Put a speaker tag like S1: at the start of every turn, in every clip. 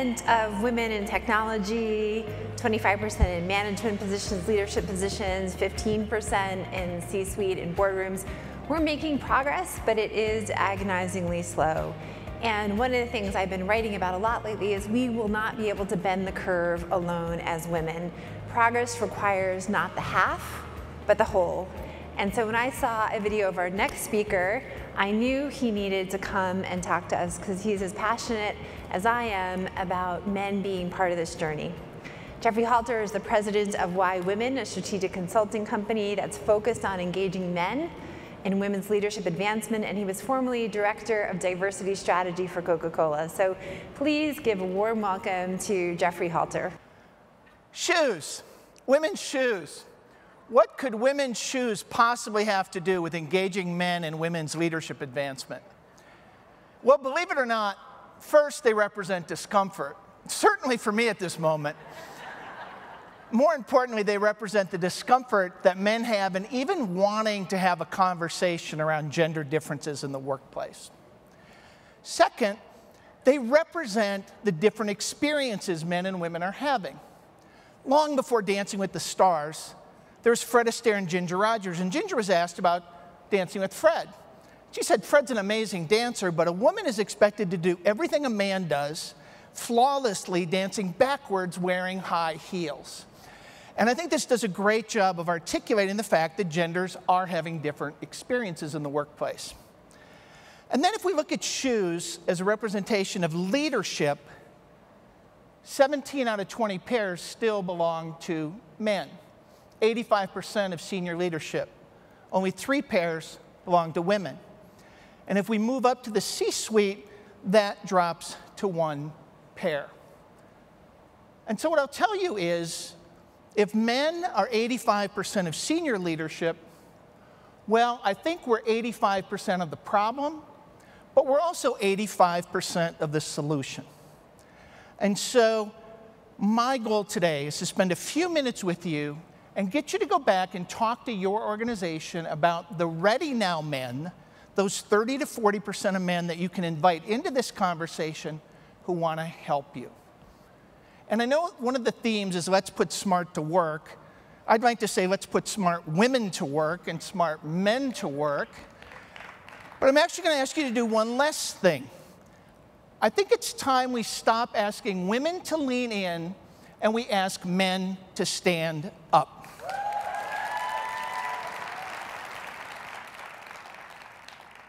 S1: 20% of women in technology, 25% in management positions, leadership positions, 15% in C-suite and boardrooms. We're making progress, but it is agonizingly slow. And one of the things I've been writing about a lot lately is we will not be able to bend the curve alone as women. Progress requires not the half, but the whole. And so when I saw a video of our next speaker, I knew he needed to come and talk to us because he's as passionate as I am about men being part of this journey. Jeffery Halter is the president of YWomen, a strategic consulting company that's focused on engaging men in women's leadership advancement, and he was formerly director of diversity strategy for Coca-Cola. So please give a warm welcome to Jeffery Halter.
S2: Shoes, women's shoes. What could women's shoes possibly have to do with engaging men in women's leadership advancement? Well, believe it or not, first they represent discomfort, certainly for me at this moment. More importantly, they represent the discomfort that men have in even wanting to have a conversation around gender differences in the workplace. Second, they represent the different experiences men and women are having. Long before Dancing with the Stars, there's Fred Astaire and Ginger Rogers, and Ginger was asked about dancing with Fred. She said, Fred's an amazing dancer, but a woman is expected to do everything a man does, flawlessly dancing backwards wearing high heels. And I think this does a great job of articulating the fact that genders are having different experiences in the workplace. And then if we look at shoes as a representation of leadership, 17 out of 20 pairs still belong to men. 85% of senior leadership. Only three pairs belong to women. And if we move up to the C suite, that drops to one pair. And so, what I'll tell you is if men are 85% of senior leadership, well, I think we're 85% of the problem, but we're also 85% of the solution. And so, my goal today is to spend a few minutes with you and get you to go back and talk to your organization about the ready now men, those 30 to 40% of men that you can invite into this conversation who want to help you. And I know one of the themes is let's put smart to work. I'd like to say let's put smart women to work and smart men to work. But I'm actually going to ask you to do one less thing. I think it's time we stop asking women to lean in and we ask men to stand up.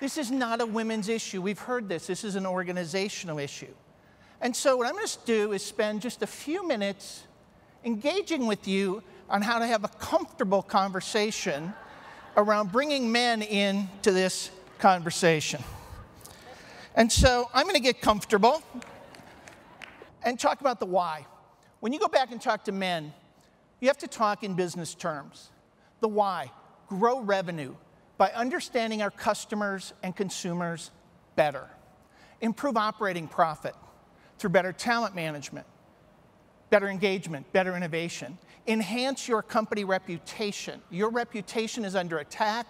S2: This is not a women's issue. We've heard this. This is an organizational issue. And so, what I'm going to do is spend just a few minutes engaging with you on how to have a comfortable conversation around bringing men into this conversation. And so, I'm going to get comfortable and talk about the why. When you go back and talk to men, you have to talk in business terms. The why grow revenue, by understanding our customers and consumers better, improve operating profit through better talent management, better engagement, better innovation, enhance your company reputation. Your reputation is under attack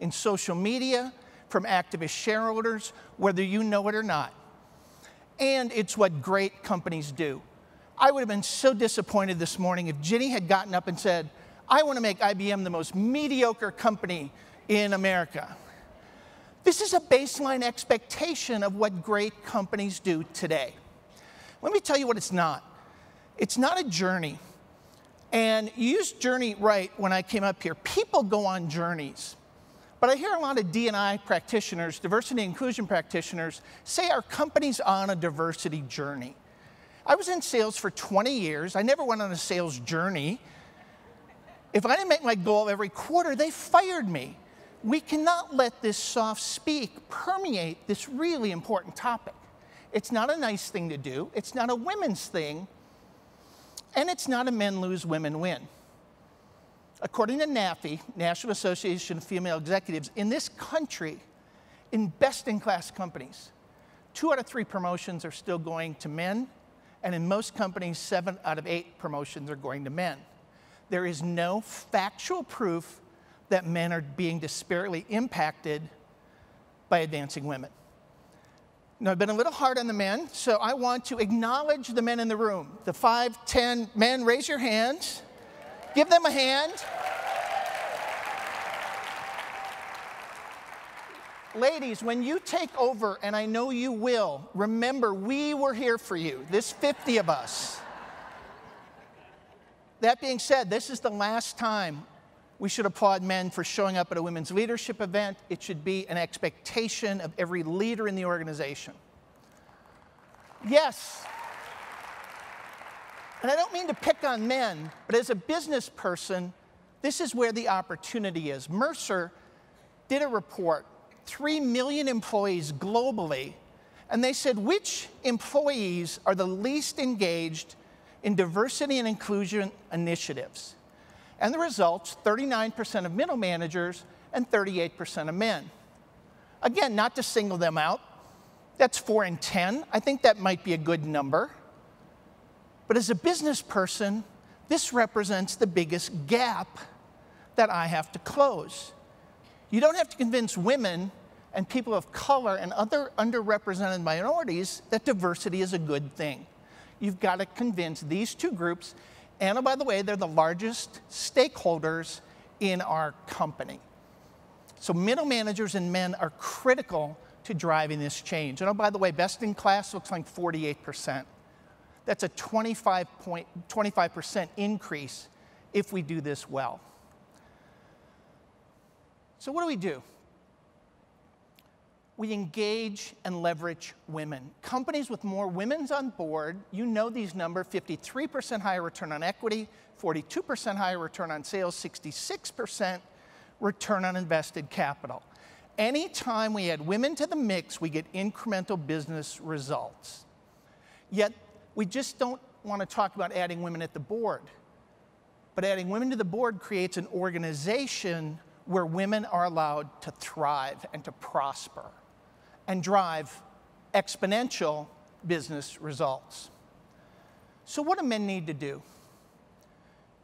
S2: in social media from activist shareholders, whether you know it or not. And it's what great companies do. I would have been so disappointed this morning if Ginni had gotten up and said, I want to make IBM the most mediocre company in America. This is a baseline expectation of what great companies do today. Let me tell you what it's not. It's not a journey. And you used journey right when I came up here. People go on journeys. But I hear a lot of D&I practitioners, diversity and inclusion practitioners, say our company's on a diversity journey. I was in sales for 20 years. I never went on a sales journey. If I didn't make my goal every quarter, they fired me we cannot let this soft speak permeate this really important topic. It's not a nice thing to do, it's not a women's thing, and it's not a men lose, women win. According to NAFE, National Association of Female Executives, in this country, in best in class companies, two out of three promotions are still going to men, and in most companies, seven out of eight promotions are going to men. There is no factual proof that men are being disparately impacted by advancing women. Now, I've been a little hard on the men, so I want to acknowledge the men in the room. The five, ten men, raise your hands. Give them a hand. Ladies, when you take over, and I know you will, remember we were here for you, this 50 of us. That being said, this is the last time we should applaud men for showing up at a women's leadership event. It should be an expectation of every leader in the organization. Yes. And I don't mean to pick on men, but as a business person, this is where the opportunity is. Mercer did a report 3 million employees globally, and they said which employees are the least engaged in diversity and inclusion initiatives. And the results 39% of middle managers and 38% of men. Again, not to single them out, that's 4 in 10. I think that might be a good number. But as a business person, this represents the biggest gap that I have to close. You don't have to convince women and people of color and other underrepresented minorities that diversity is a good thing. You've got to convince these two groups, and oh, by the way, they're the largest stakeholders in our company. So middle managers and men are critical to driving this change. And oh, by the way, best in class looks like 48%. That's a 25 point, 25% increase if we do this well. So, what do we do? We engage and leverage women. Companies with more women's on board, you know these numbers 53% higher return on equity, 42% higher return on sales, 66% return on invested capital. Anytime we add women to the mix, we get incremental business results. Yet, we just don't want to talk about adding women at the board. But adding women to the board creates an organization where women are allowed to thrive and to prosper and drive exponential business results. So, what do men need to do?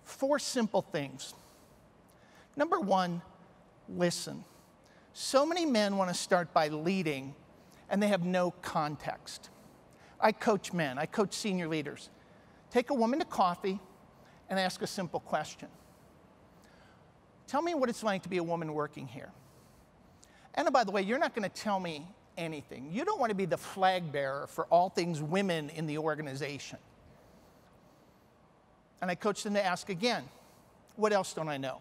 S2: Four simple things. Number one, listen. So many men want to start by leading and they have no context. I coach men, I coach senior leaders. Take a woman to coffee and ask a simple question Tell me what it's like to be a woman working here. And by the way, you're not going to tell me anything. You don't want to be the flag bearer for all things women in the organization. And I coach them to ask again, what else don't I know?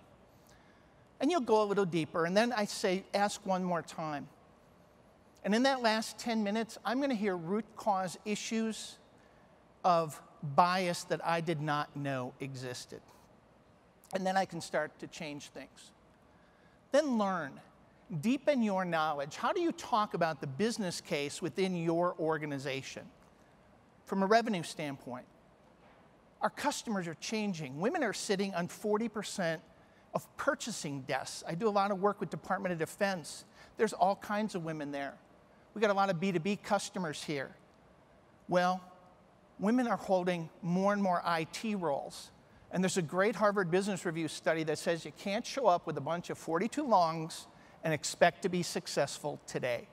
S2: And you'll go a little deeper. And then I say, ask one more time. And in that last 10 minutes, I'm going to hear root cause issues of bias that I did not know existed and then I can start to change things. Then learn, deepen your knowledge. How do you talk about the business case within your organization from a revenue standpoint? Our customers are changing. Women are sitting on 40% of purchasing desks. I do a lot of work with Department of Defense. There's all kinds of women there. We got a lot of B2B customers here. Well, women are holding more and more IT roles. And there's a great Harvard Business Review study that says you can't show up with a bunch of 42 longs and expect to be successful today.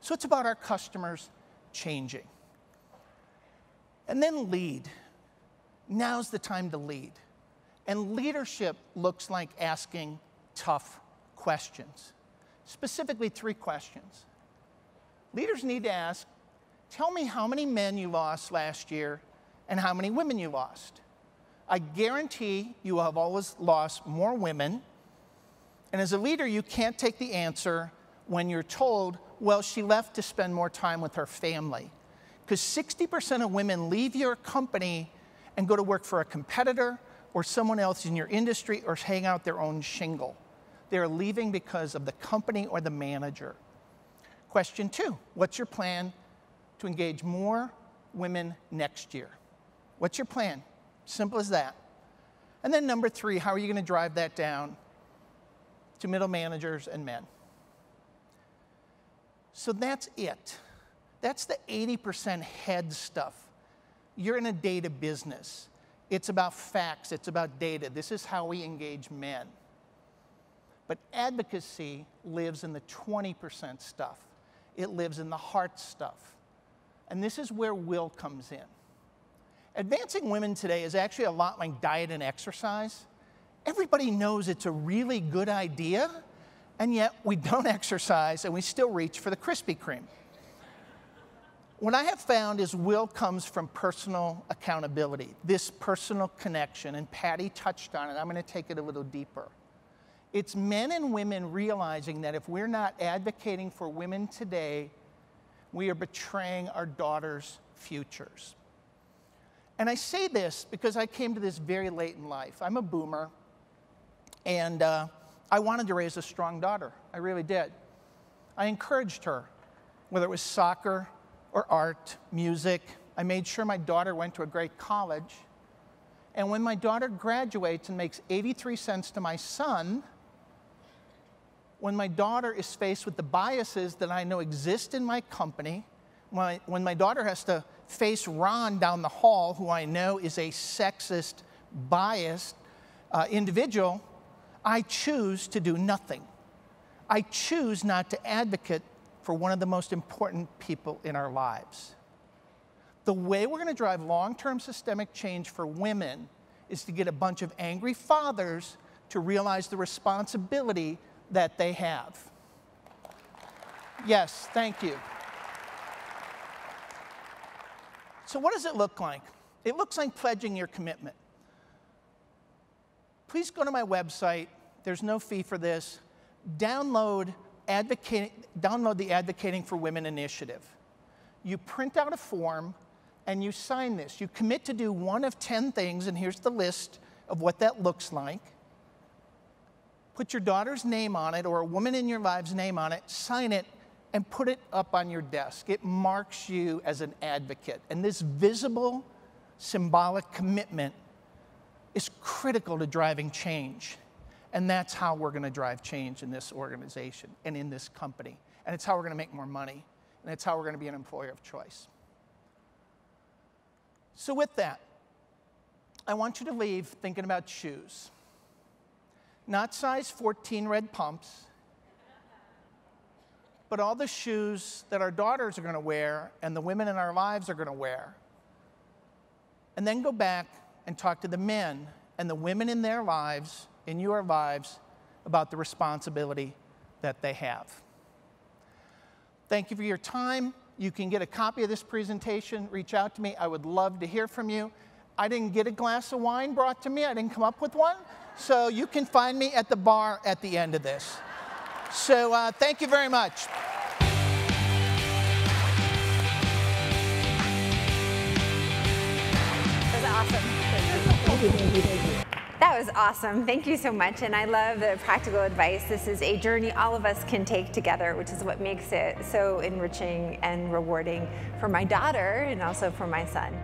S2: So it's about our customers changing. And then lead. Now's the time to lead. And leadership looks like asking tough questions, specifically three questions. Leaders need to ask Tell me how many men you lost last year and how many women you lost. I guarantee you have always lost more women. And as a leader, you can't take the answer when you're told, well, she left to spend more time with her family. Because 60% of women leave your company and go to work for a competitor or someone else in your industry or hang out their own shingle. They're leaving because of the company or the manager. Question two What's your plan to engage more women next year? What's your plan? Simple as that. And then number three, how are you going to drive that down to middle managers and men? So that's it. That's the 80% head stuff. You're in a data business. It's about facts, it's about data. This is how we engage men. But advocacy lives in the 20% stuff, it lives in the heart stuff. And this is where will comes in. Advancing women today is actually a lot like diet and exercise. Everybody knows it's a really good idea, and yet we don't exercise and we still reach for the Krispy Kreme. What I have found is will comes from personal accountability, this personal connection, and Patty touched on it. I'm going to take it a little deeper. It's men and women realizing that if we're not advocating for women today, we are betraying our daughters' futures. And I say this because I came to this very late in life. I'm a boomer, and uh, I wanted to raise a strong daughter. I really did. I encouraged her, whether it was soccer or art, music. I made sure my daughter went to a great college. And when my daughter graduates and makes 83 cents to my son, when my daughter is faced with the biases that I know exist in my company, when, when my daughter has to face Ron down the hall, who I know is a sexist, biased uh, individual, I choose to do nothing. I choose not to advocate for one of the most important people in our lives. The way we're going to drive long term systemic change for women is to get a bunch of angry fathers to realize the responsibility that they have. Yes, thank you. So, what does it look like? It looks like pledging your commitment. Please go to my website. There's no fee for this. Download, advocate, download the Advocating for Women initiative. You print out a form and you sign this. You commit to do one of 10 things, and here's the list of what that looks like put your daughter's name on it or a woman in your lives' name on it, sign it, and put it up on your desk. It marks you as an advocate. And this visible, symbolic commitment is critical to driving change. And that's how we're going to drive change in this organization and in this company. And it's how we're going to make more money. And it's how we're going to be an employer of choice. So, with that, I want you to leave thinking about shoes not size 14 red pumps, but all the shoes that our daughters are going to wear and the women in our lives are going to wear. And then go back and talk to the men and the women in their lives, in your lives, about the responsibility that they have. Thank you for your time. You can get a copy of this presentation. Reach out to me. I would love to hear from you. I didn't get a glass of wine brought to me, I didn't come up with one. So you can find me at the bar at the end of this. So uh, thank you very much.
S1: That was awesome. That was awesome. Thank you so much. And I love the practical advice. This is a journey all of us can take together, which is what makes it so enriching and rewarding for my daughter and also for my son.